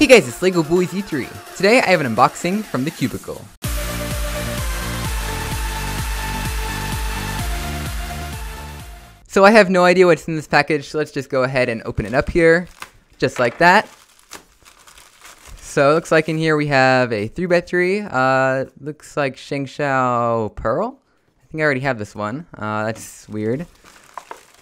Hey guys, it's LEGO Boys E3. Today I have an unboxing from the Cubicle. So I have no idea what's in this package, so let's just go ahead and open it up here, just like that. So it looks like in here we have a 3x3, uh, looks like ShengShou Pearl. I think I already have this one, uh, that's weird.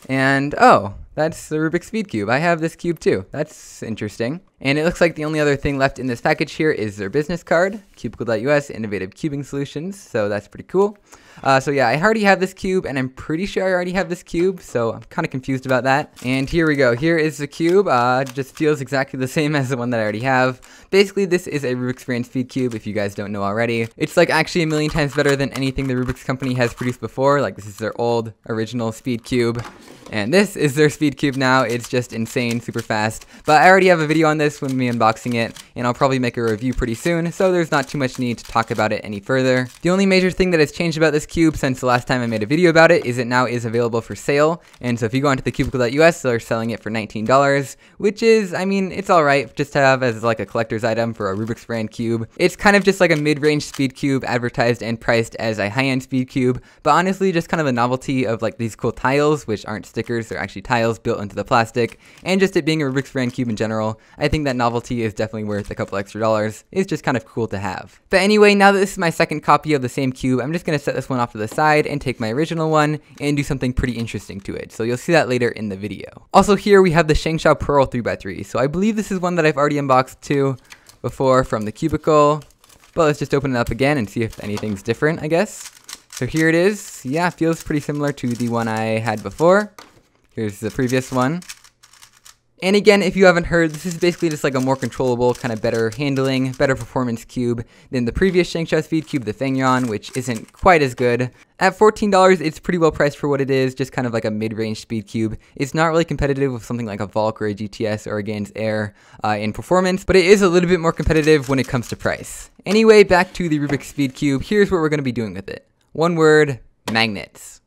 And, oh, that's the Rubik's Speed Cube. I have this cube too. That's interesting. And it looks like the only other thing left in this package here is their business card, cubicle.us, innovative cubing solutions. So that's pretty cool. Uh, so yeah, I already have this cube, and I'm pretty sure I already have this cube, so I'm kind of confused about that. And here we go. Here is the cube. Uh, just feels exactly the same as the one that I already have. Basically, this is a Rubik's Brand Speed Cube, if you guys don't know already. It's like actually a million times better than anything the Rubik's company has produced before. Like this is their old original Speed Cube. And this is their Speed Cube now. It's just insane, super fast. But I already have a video on this when me unboxing it, and I'll probably make a review pretty soon, so there's not too much need to talk about it any further. The only major thing that has changed about this cube since the last time I made a video about it is it now is available for sale. And so if you go onto the cubicle.us, they're selling it for $19, which is, I mean, it's alright just to have as like a collector's item for a Rubik's brand cube. It's kind of just like a mid-range speed cube advertised and priced as a high-end speed cube, but honestly just kind of a novelty of like these cool tiles, which aren't stickers, they're actually tiles built into the plastic, and just it being a Rubik's brand cube in general, I think that novelty is definitely worth a couple extra dollars. It's just kind of cool to have. But anyway, now that this is my second copy of the same cube, I'm just going to set this one off to the side and take my original one and do something pretty interesting to it. So you'll see that later in the video. Also here we have the ShengShou Pearl 3x3. So I believe this is one that I've already unboxed too before from the cubicle. But let's just open it up again and see if anything's different, I guess. So here it is. Yeah, feels pretty similar to the one I had before. Here's the previous one. And again, if you haven't heard, this is basically just like a more controllable, kind of better handling, better performance cube than the previous ShengShou Speed Cube, the Fengyan, which isn't quite as good. At $14, it's pretty well priced for what it is, just kind of like a mid-range speed cube. It's not really competitive with something like a Valk or a GTS or a Gans Air uh, in performance, but it is a little bit more competitive when it comes to price. Anyway, back to the Rubik's Speed Cube, here's what we're going to be doing with it. One word, magnets.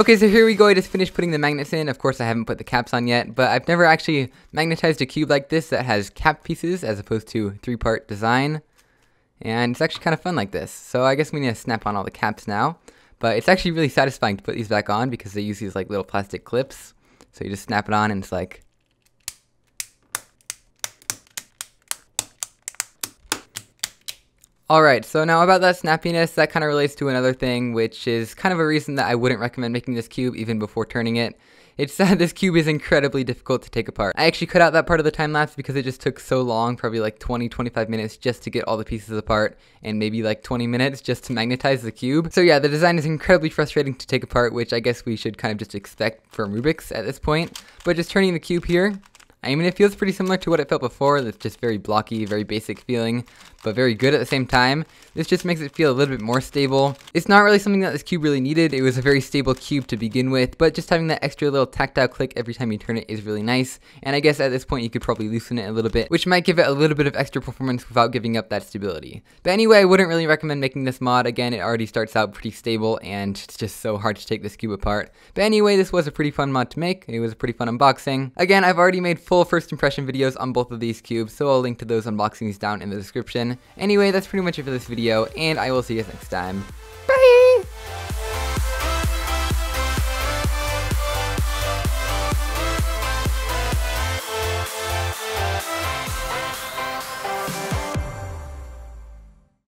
Okay, so here we go. I just finished putting the magnets in. Of course, I haven't put the caps on yet, but I've never actually magnetized a cube like this that has cap pieces as opposed to three-part design. And it's actually kind of fun like this. So I guess we need to snap on all the caps now. But it's actually really satisfying to put these back on because they use these like little plastic clips. So you just snap it on and it's like Alright, so now about that snappiness, that kind of relates to another thing, which is kind of a reason that I wouldn't recommend making this cube even before turning it. It's that this cube is incredibly difficult to take apart. I actually cut out that part of the time lapse because it just took so long, probably like 20-25 minutes just to get all the pieces apart, and maybe like 20 minutes just to magnetize the cube. So yeah, the design is incredibly frustrating to take apart, which I guess we should kind of just expect from Rubik's at this point. But just turning the cube here, I mean, it feels pretty similar to what it felt before. It's just very blocky, very basic feeling, but very good at the same time. This just makes it feel a little bit more stable. It's not really something that this cube really needed. It was a very stable cube to begin with, but just having that extra little tactile click every time you turn it is really nice. And I guess at this point you could probably loosen it a little bit, which might give it a little bit of extra performance without giving up that stability. But anyway, I wouldn't really recommend making this mod. Again, it already starts out pretty stable and it's just so hard to take this cube apart. But anyway, this was a pretty fun mod to make. It was a pretty fun unboxing. Again, I've already made full first impression videos on both of these cubes, so I'll link to those unboxings down in the description. Anyway, that's pretty much it for this video, and I will see you guys next time. Bye!